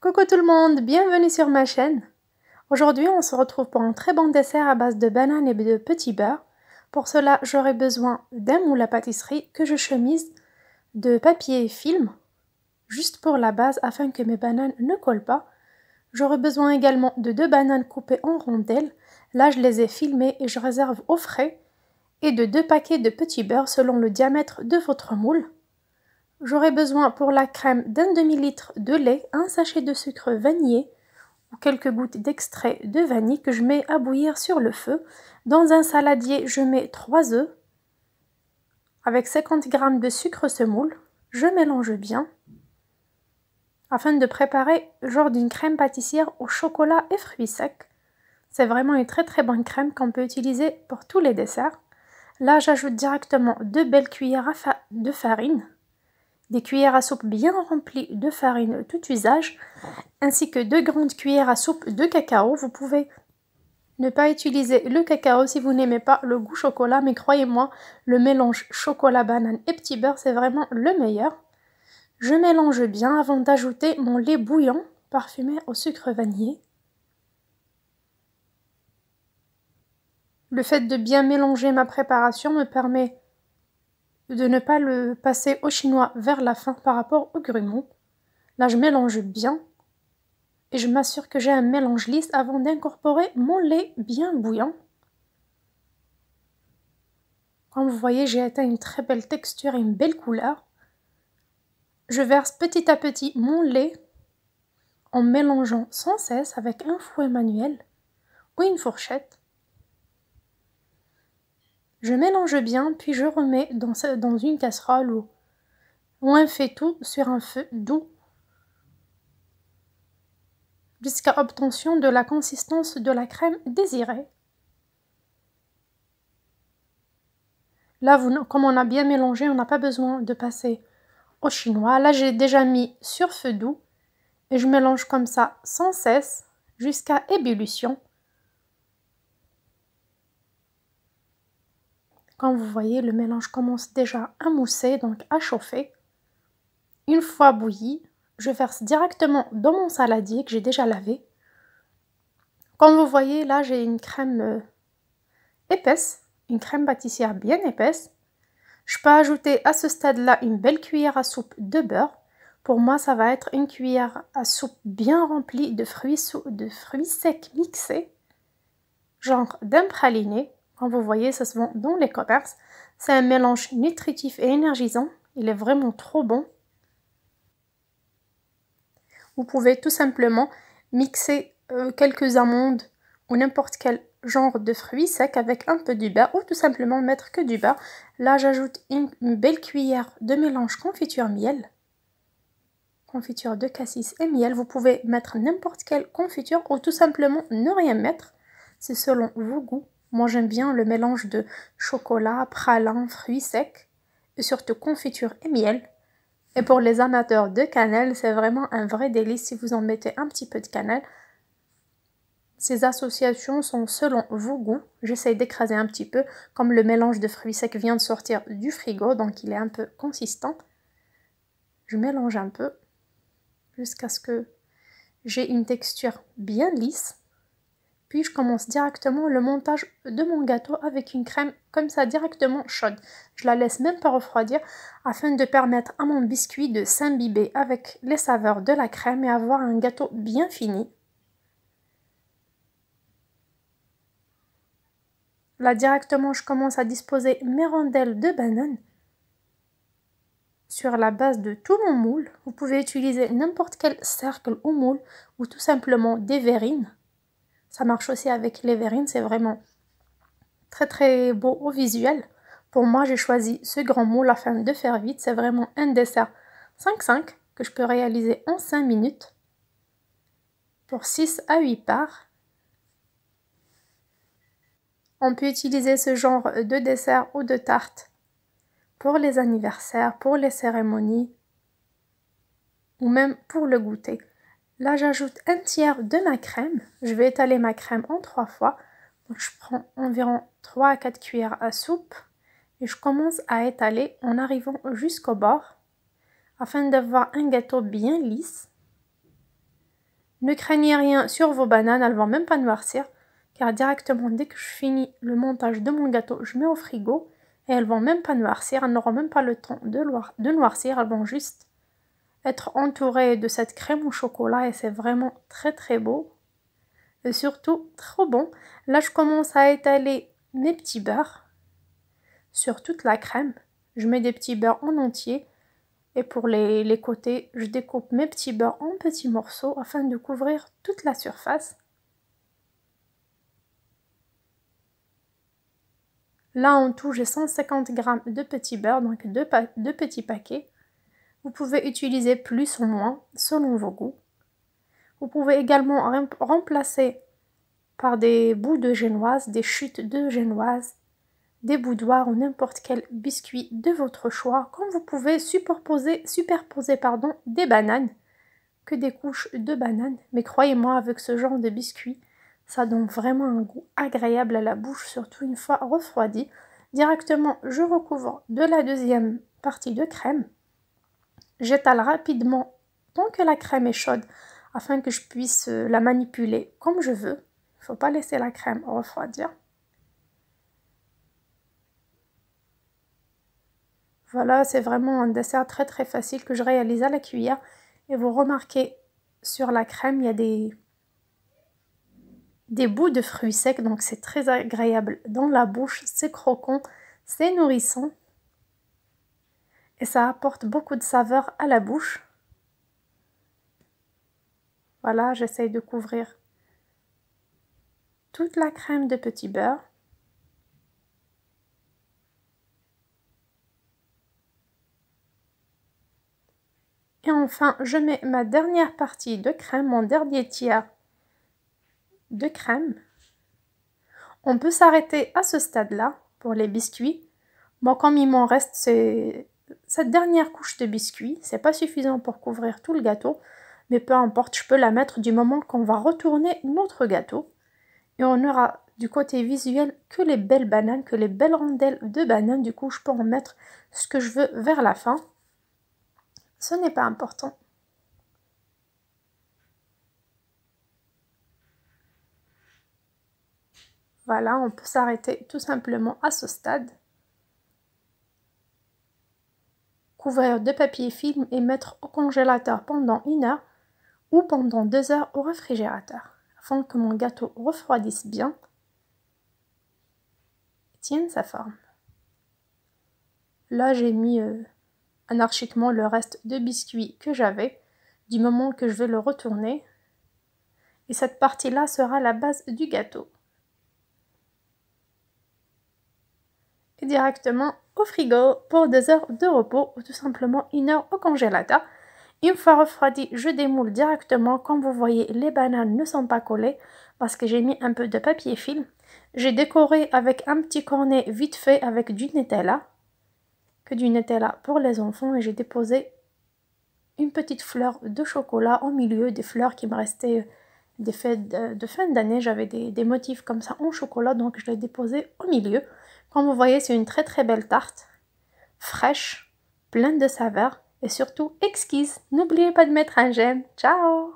Coucou tout le monde, bienvenue sur ma chaîne. Aujourd'hui, on se retrouve pour un très bon dessert à base de bananes et de petits beurre. Pour cela, j'aurai besoin d'un moule à pâtisserie que je chemise de papier film, juste pour la base afin que mes bananes ne collent pas. J'aurai besoin également de deux bananes coupées en rondelles. Là, je les ai filmées et je réserve au frais. Et de deux paquets de petits beurre selon le diamètre de votre moule. J'aurai besoin pour la crème d'un demi-litre de lait, un sachet de sucre vanillé ou quelques gouttes d'extrait de vanille que je mets à bouillir sur le feu. Dans un saladier, je mets 3 œufs avec 50 g de sucre semoule. Je mélange bien afin de préparer genre d'une crème pâtissière au chocolat et fruits secs. C'est vraiment une très très bonne crème qu'on peut utiliser pour tous les desserts. Là, j'ajoute directement deux belles cuillères de farine des cuillères à soupe bien remplies de farine tout usage, ainsi que deux grandes cuillères à soupe de cacao. Vous pouvez ne pas utiliser le cacao si vous n'aimez pas le goût chocolat, mais croyez-moi, le mélange chocolat, banane et petit beurre, c'est vraiment le meilleur. Je mélange bien avant d'ajouter mon lait bouillant parfumé au sucre vanillé. Le fait de bien mélanger ma préparation me permet de ne pas le passer au chinois vers la fin par rapport au grumeau. Là, je mélange bien et je m'assure que j'ai un mélange lisse avant d'incorporer mon lait bien bouillant. Comme vous voyez, j'ai atteint une très belle texture et une belle couleur. Je verse petit à petit mon lait en mélangeant sans cesse avec un fouet manuel ou une fourchette. Je mélange bien, puis je remets dans, une casserole ou, ou un tout sur un feu doux jusqu'à obtention de la consistance de la crème désirée. Là, comme on a bien mélangé, on n'a pas besoin de passer au chinois. Là, j'ai déjà mis sur feu doux et je mélange comme ça sans cesse jusqu'à ébullition. Comme vous voyez, le mélange commence déjà à mousser, donc à chauffer. Une fois bouilli, je verse directement dans mon saladier que j'ai déjà lavé. Comme vous voyez, là, j'ai une crème euh, épaisse, une crème pâtissière bien épaisse. Je peux ajouter à ce stade-là une belle cuillère à soupe de beurre. Pour moi, ça va être une cuillère à soupe bien remplie de fruits, secs mixés, genre d'un praliné. Vous voyez, ça se vend dans les commerces. C'est un mélange nutritif et énergisant. Il est vraiment trop bon. Vous pouvez tout simplement mixer euh, quelques amandes ou n'importe quel genre de fruits secs avec un peu du beurre ou tout simplement mettre que du beurre. Là, j'ajoute une, belle cuillère de mélange confiture miel. Confiture de cassis et miel. Vous pouvez mettre n'importe quelle confiture ou tout simplement ne rien mettre. C'est selon vos goûts. Moi j'aime bien le mélange de chocolat, pralin, fruits secs et surtout confiture et miel. Et pour les amateurs de cannelle, c'est vraiment un vrai délice si vous en mettez un petit peu de cannelle. Ces associations sont selon vos goûts. J'essaye d'écraser un petit peu, comme le mélange de fruits secs vient de sortir du frigo, donc il est un peu consistant. Je mélange un peu jusqu'à ce que j'ai une texture bien lisse. Puis je commence directement le montage de mon gâteau avec une crème comme ça directement chaude. Je la laisse même pas refroidir afin de permettre à mon biscuit de s'imbiber avec les saveurs de la crème et avoir un gâteau bien fini. Là directement je commence à disposer mes rondelles de banane sur la base de tout mon moule. Vous pouvez utiliser n'importe quel cercle ou moule ou tout simplement des verrines. Ça marche aussi avec les verrines, c'est vraiment très très beau au visuel. Pour moi, j'ai choisi ce grand moule afin de faire vite. C'est vraiment un dessert 5-5 que je peux réaliser en 5 minutes pour 6 à 8 parts. On peut utiliser ce genre de dessert ou de tarte pour les anniversaires, pour les cérémonies ou même pour le goûter. Là, j'ajoute un tiers de ma crème. Je vais étaler ma crème en trois fois. je prends environ 3 à 4 cuillères à soupe et je commence à étaler en arrivant jusqu'au bord afin d'avoir un gâteau bien lisse. Ne craignez rien sur vos bananes, elles vont même pas noircir, car directement dès que je finis le montage de mon gâteau, je mets au frigo et elles vont même pas noircir, elles n'auront même pas le temps de, de noircir, elles vont juste être entourées de cette crème au chocolat et c'est vraiment très très beau et surtout trop bon. Là, je commence à étaler mes petits beurres sur toute la crème. Je mets des petits beurres en entier et pour les, les côtés, je découpe mes petits beurres en petits morceaux afin de couvrir toute la surface. Là, en tout, j'ai 150 g de petits beurre, donc deux petits paquets. Vous pouvez utiliser plus ou moins selon vos goûts. Vous pouvez également remplacer par des bouts de génoise, des chutes de génoise, des boudoirs ou n'importe quel biscuit de votre choix, comme vous pouvez superposer, pardon, des bananes, que des couches de bananes. Mais croyez-moi, avec ce genre de biscuit, ça donne vraiment un goût agréable à la bouche, surtout une fois refroidi. Directement, je recouvre de la deuxième partie de crème. J'étale rapidement tant que la crème est chaude afin que je puisse euh, la manipuler comme je veux. Il ne faut pas laisser la crème refroidir. Voilà, c'est vraiment un dessert très très facile que je réalise à la cuillère. Et vous remarquez sur la crème, il y a des, des bouts de fruits secs, donc c'est très agréable dans la bouche, c'est croquant, c'est nourrissant. Et ça apporte beaucoup de saveur à la bouche. Voilà, j'essaye de couvrir toute la crème de petit beurre. Et enfin, je mets ma dernière partie de crème, mon dernier tiers de crème. On peut s'arrêter à ce stade-là pour les biscuits. Moi, comme il m'en reste cette dernière couche de biscuits, c'est pas suffisant pour couvrir tout le gâteau mais peu importe, je peux la mettre du moment qu'on va retourner notre gâteau. Et on aura du côté visuel que les belles bananes, que les belles rondelles de bananes. Du coup, je peux en mettre ce que je veux vers la fin. Ce n'est pas important. Voilà, on peut s'arrêter tout simplement à ce stade. Couvrir de papier film et mettre au congélateur pendant une heure ou pendant deux heures au réfrigérateur afin que mon gâteau refroidisse bien et tienne sa forme. Là, j'ai mis euh, anarchiquement le reste de biscuits que j'avais du moment que je vais le retourner. Et cette partie-là sera la base du gâteau. Directement au frigo pour deux heures de repos ou tout simplement une heure au congélateur. Une fois refroidi, je démoule directement. Comme vous voyez, les bananes ne sont pas collées parce que j'ai mis un peu de papier film. J'ai décoré avec un petit cornet vite fait avec du Nutella. Que du Nutella pour les enfants. Et j'ai déposé une petite fleur de chocolat au milieu des fleurs qui me restaient des fêtes de, fin d'année. J'avais des, des motifs comme ça en chocolat. Donc je l'ai déposé au milieu. Comme vous voyez, c'est une très très belle tarte. Fraîche, pleine de saveurs et surtout exquise. N'oubliez pas de mettre un j'aime. Ciao